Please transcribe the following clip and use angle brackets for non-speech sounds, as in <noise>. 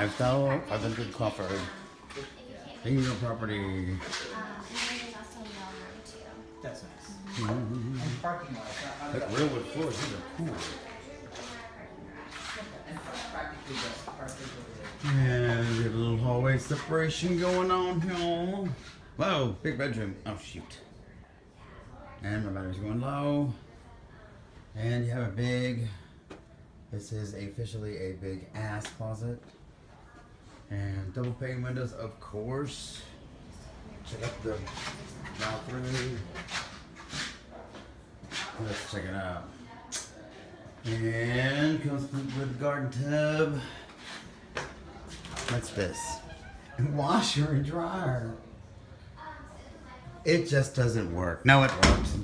Five thousand, five hundred Crawford. Bingo property. Um, and then there's also mailroom too. That's nice. And parking lots. how- how does Like that- railwood floors, these are cool. And practically just parking over there. And we have a little hallway separation going on here. Whoa, big bedroom. Oh shoot. And my battery's going low. And you have a big, this is officially a big ass closet. And double pane windows, of course. Check out the bathroom. Let's check it out. And comes with garden tub. What's this? <laughs> Washer and dryer. It just doesn't work. No, it works.